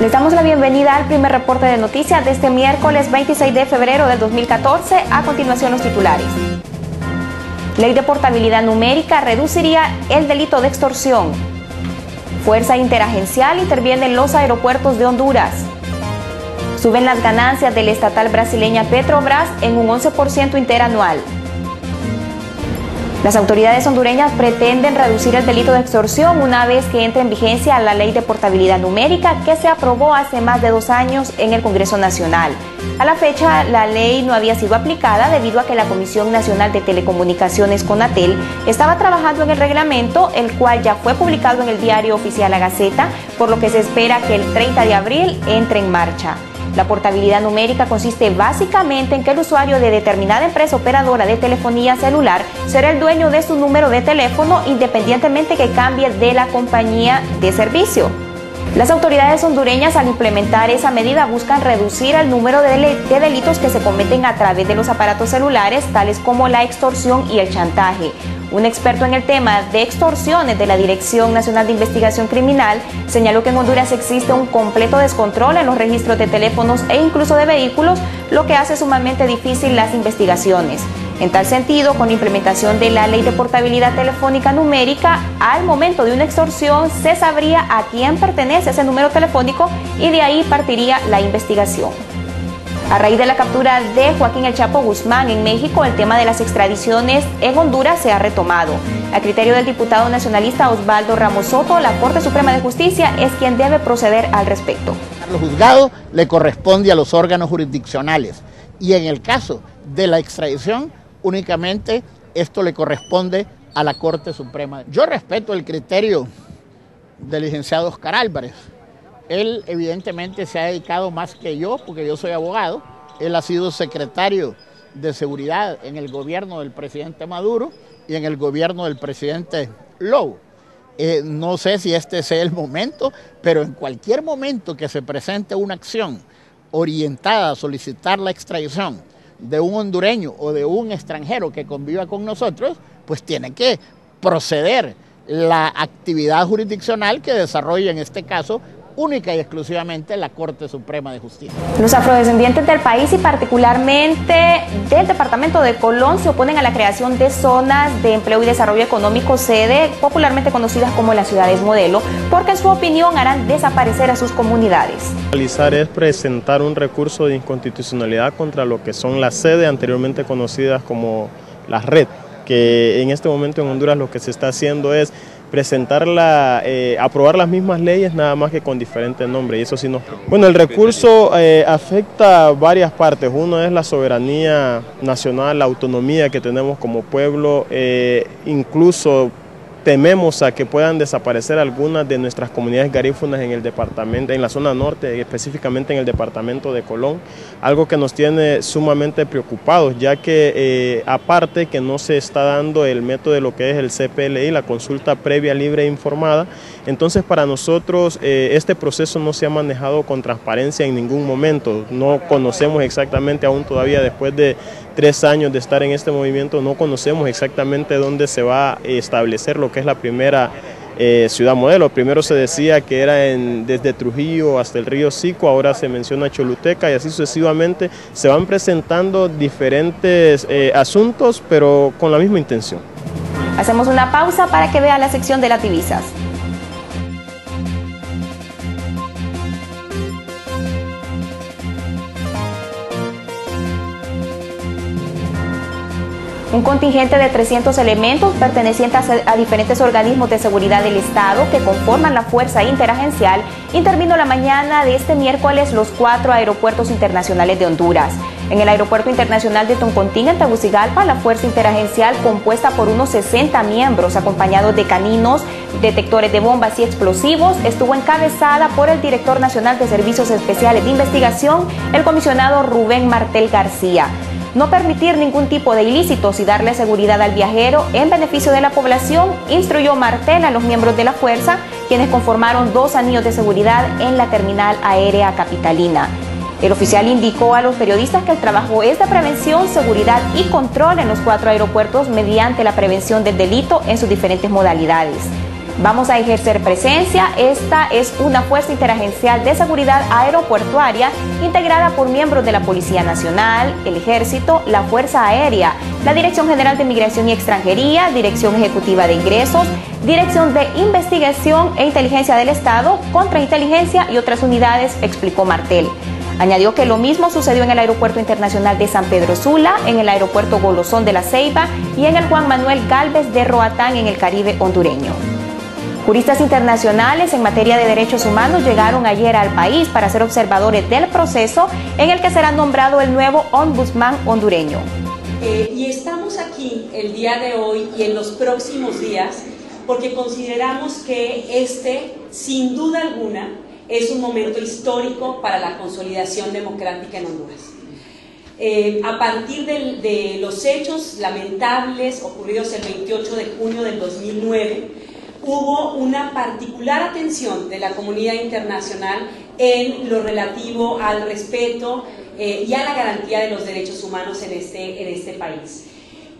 Les damos la bienvenida al primer reporte de noticias de este miércoles 26 de febrero del 2014. A continuación los titulares. Ley de portabilidad numérica reduciría el delito de extorsión. Fuerza Interagencial interviene en los aeropuertos de Honduras. Suben las ganancias de la estatal brasileña Petrobras en un 11% interanual. Las autoridades hondureñas pretenden reducir el delito de extorsión una vez que entre en vigencia la ley de portabilidad numérica que se aprobó hace más de dos años en el Congreso Nacional. A la fecha, la ley no había sido aplicada debido a que la Comisión Nacional de Telecomunicaciones CONATEL estaba trabajando en el reglamento, el cual ya fue publicado en el diario oficial La Gaceta, por lo que se espera que el 30 de abril entre en marcha. La portabilidad numérica consiste básicamente en que el usuario de determinada empresa operadora de telefonía celular será el dueño de su número de teléfono independientemente que cambie de la compañía de servicio. Las autoridades hondureñas al implementar esa medida buscan reducir el número de, delitos que se cometen a través de los aparatos celulares, tales como la extorsión y el chantaje. Un experto en el tema de extorsiones de la Dirección Nacional de Investigación Criminal señaló que en Honduras existe un completo descontrol en los registros de teléfonos e incluso de vehículos, lo que hace sumamente difícil las investigaciones. En tal sentido, con implementación de la ley de portabilidad telefónica numérica, al momento de una extorsión se sabría a quién pertenece ese número telefónico y de ahí partiría la investigación. A raíz de la captura de Joaquín El Chapo Guzmán en México, el tema de las extradiciones en Honduras se ha retomado. A criterio del diputado nacionalista Osvaldo Ramos Soto, la Corte Suprema de Justicia es quien debe proceder al respecto. Lo juzgado le corresponde a los órganos jurisdiccionales y en el caso de la extradición, únicamente esto le corresponde a la Corte Suprema. Yo respeto el criterio del licenciado Oscar Álvarez él evidentemente se ha dedicado más que yo, porque yo soy abogado. Él ha sido secretario de seguridad en el gobierno del presidente Maduro y en el gobierno del presidente Lowe. Eh, no sé si este sea el momento, pero en cualquier momento que se presente una acción orientada a solicitar la extradición de un hondureño o de un extranjero que conviva con nosotros, pues tiene que proceder la actividad jurisdiccional que desarrolla en este caso única y exclusivamente la Corte Suprema de Justicia. Los afrodescendientes del país y particularmente del departamento de Colón se oponen a la creación de zonas de empleo y desarrollo económico sede, popularmente conocidas como las ciudades modelo, porque en su opinión harán desaparecer a sus comunidades. Realizar es presentar un recurso de inconstitucionalidad contra lo que son las sedes anteriormente conocidas como la red, que en este momento en Honduras lo que se está haciendo es presentarla, eh, aprobar las mismas leyes nada más que con diferentes nombres y eso sí no. Bueno, el recurso eh, afecta varias partes. Uno es la soberanía nacional, la autonomía que tenemos como pueblo, eh, incluso tememos a que puedan desaparecer algunas de nuestras comunidades garífunas en el departamento, en la zona norte, específicamente en el departamento de Colón, algo que nos tiene sumamente preocupados, ya que eh, aparte que no se está dando el método de lo que es el CPLI, la consulta previa, libre e informada, entonces para nosotros eh, este proceso no se ha manejado con transparencia en ningún momento, no conocemos exactamente aún todavía después de tres años de estar en este movimiento, no conocemos exactamente dónde se va a establecer lo que es la primera eh, ciudad modelo. Primero se decía que era desde Trujillo hasta el río Sico, ahora se menciona Choluteca y así sucesivamente. Se van presentando diferentes eh, asuntos, pero con la misma intención. Hacemos una pausa para que vea la sección de las divisas. Un contingente de 300 elementos pertenecientes a diferentes organismos de seguridad del Estado que conforman la Fuerza Interagencial intervino la mañana de este miércoles los cuatro aeropuertos internacionales de Honduras. En el Aeropuerto Internacional de Toncontín, en Tegucigalpa, la Fuerza Interagencial, compuesta por unos 60 miembros acompañados de caninos, detectores de bombas y explosivos, estuvo encabezada por el Director Nacional de Servicios Especiales de Investigación, el comisionado Rubén Martel García no permitir ningún tipo de ilícitos y darle seguridad al viajero en beneficio de la población, instruyó Martel a los miembros de la fuerza, quienes conformaron dos anillos de seguridad en la terminal aérea capitalina. El oficial indicó a los periodistas que el trabajo es de prevención, seguridad y control en los cuatro aeropuertos mediante la prevención del delito en sus diferentes modalidades. Vamos a ejercer presencia. Esta es una fuerza interagencial de seguridad aeroportuaria integrada por miembros de la Policía Nacional, el Ejército, la Fuerza Aérea, la Dirección General de Migración y Extranjería, Dirección Ejecutiva de Ingresos, Dirección de Investigación e Inteligencia del Estado, Contrainteligencia y otras unidades, explicó Martel. Añadió que lo mismo sucedió en el Aeropuerto Internacional de San Pedro Sula, en el Aeropuerto Golosón de la Ceiba y en el Juan Manuel Galvez de Roatán en el Caribe hondureño. Juristas internacionales en materia de derechos humanos llegaron ayer al país para ser observadores del proceso en el que será nombrado el nuevo ombudsman hondureño. Eh, y estamos aquí el día de hoy y en los próximos días porque consideramos que este, sin duda alguna, es un momento histórico para la consolidación democrática en Honduras. Eh, a partir de, de los hechos lamentables ocurridos el 28 de junio del 2009, hubo una particular atención de la comunidad internacional en lo relativo al respeto eh, y a la garantía de los derechos humanos en este, en este país.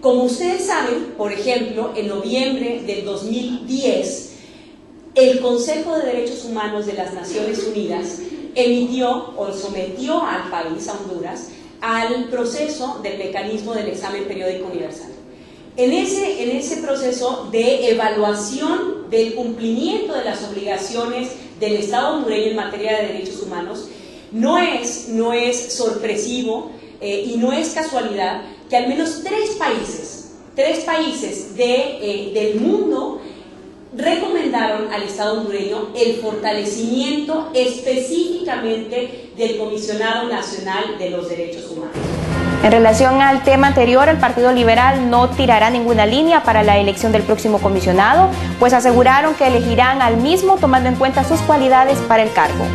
Como ustedes saben, por ejemplo, en noviembre del 2010, el Consejo de Derechos Humanos de las Naciones Unidas emitió o sometió al país, a Honduras, al proceso del mecanismo del examen periódico universal. En ese, en ese proceso de evaluación del cumplimiento de las obligaciones del Estado hondureño en materia de derechos humanos, no es, no es sorpresivo eh, y no es casualidad que al menos tres países, tres países de, eh, del mundo recomendaron al Estado hondureño el fortalecimiento específicamente del Comisionado Nacional de los Derechos Humanos. En relación al tema anterior, el Partido Liberal no tirará ninguna línea para la elección del próximo comisionado, pues aseguraron que elegirán al mismo tomando en cuenta sus cualidades para el cargo.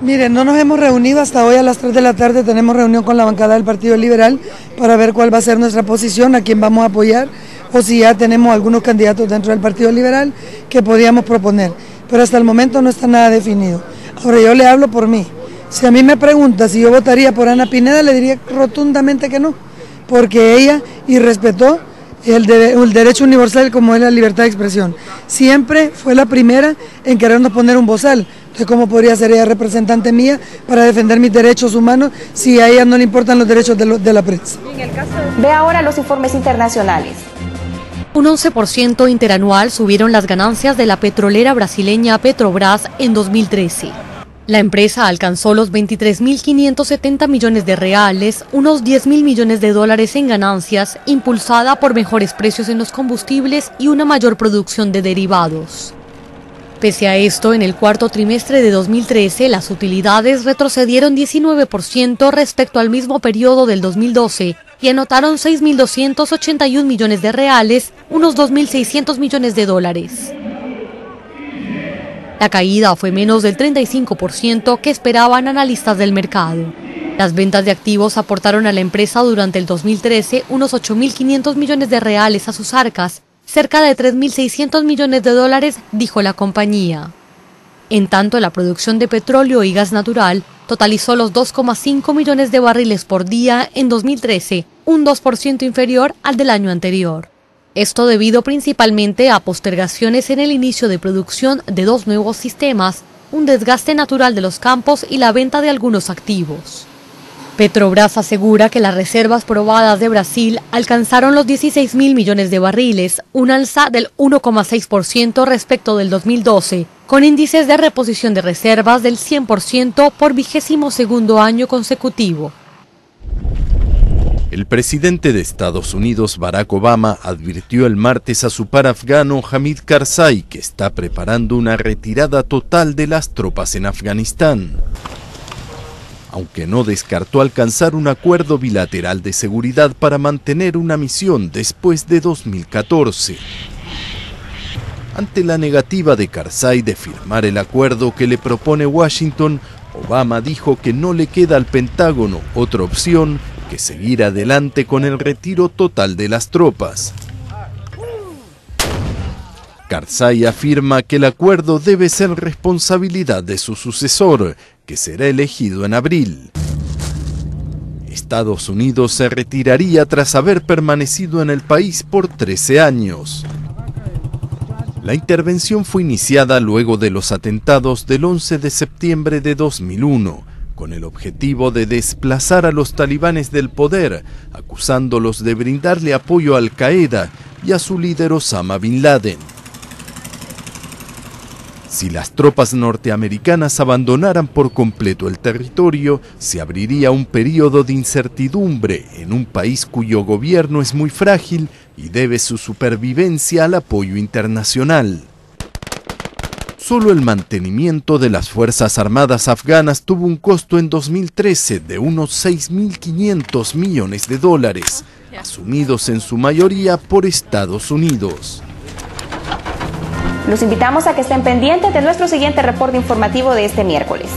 Miren, no nos hemos reunido hasta hoy a las 3 de la tarde, tenemos reunión con la bancada del Partido Liberal para ver cuál va a ser nuestra posición, a quién vamos a apoyar o si ya tenemos algunos candidatos dentro del Partido Liberal que podíamos proponer. Pero hasta el momento no está nada definido. Ahora yo le hablo por mí. Si a mí me pregunta si yo votaría por Ana Pineda, le diría rotundamente que no, porque ella irrespetó el, el derecho universal como es la libertad de expresión. Siempre fue la primera en querernos poner un bozal. Entonces, ¿cómo podría ser ella representante mía para defender mis derechos humanos si a ella no le importan los derechos de, de la prensa? Ve ahora los informes internacionales. Un 11% interanual subieron las ganancias de la petrolera brasileña Petrobras en 2013. La empresa alcanzó los 23.570 millones de reales, unos 10.000 millones de dólares en ganancias, impulsada por mejores precios en los combustibles y una mayor producción de derivados. Pese a esto, en el cuarto trimestre de 2013, las utilidades retrocedieron 19% respecto al mismo periodo del 2012 y anotaron 6.281 millones de reales, unos 2.600 millones de dólares. La caída fue menos del 35% que esperaban analistas del mercado. Las ventas de activos aportaron a la empresa durante el 2013 unos 8.500 millones de reales a sus arcas, cerca de 3.600 millones de dólares, dijo la compañía. En tanto, la producción de petróleo y gas natural totalizó los 2,5 millones de barriles por día en 2013, un 2% inferior al del año anterior. Esto debido principalmente a postergaciones en el inicio de producción de dos nuevos sistemas, un desgaste natural de los campos y la venta de algunos activos. Petrobras asegura que las reservas probadas de Brasil alcanzaron los 16 mil millones de barriles, un alza del 1,6% respecto del 2012, con índices de reposición de reservas del 100% por vigésimo segundo año consecutivo. El presidente de Estados Unidos, Barack Obama, advirtió el martes a su par afgano Hamid Karzai que está preparando una retirada total de las tropas en Afganistán. Aunque no descartó alcanzar un acuerdo bilateral de seguridad para mantener una misión después de 2014. Ante la negativa de Karzai de firmar el acuerdo que le propone Washington, Obama dijo que no le queda al Pentágono otra opción que seguir adelante con el retiro total de las tropas. Karzai afirma que el acuerdo debe ser responsabilidad de su sucesor, que será elegido en abril. Estados Unidos se retiraría tras haber permanecido en el país por 13 años. La intervención fue iniciada luego de los atentados del 11 de septiembre de 2001, con el objetivo de desplazar a los talibanes del poder, acusándolos de brindarle apoyo a Al-Qaeda y a su líder Osama Bin Laden. Si las tropas norteamericanas abandonaran por completo el territorio, se abriría un periodo de incertidumbre en un país cuyo gobierno es muy frágil y debe su supervivencia al apoyo internacional. Solo el mantenimiento de las Fuerzas Armadas afganas tuvo un costo en 2013 de unos 6.500 millones de dólares, asumidos en su mayoría por Estados Unidos. Los invitamos a que estén pendientes de nuestro siguiente reporte informativo de este miércoles.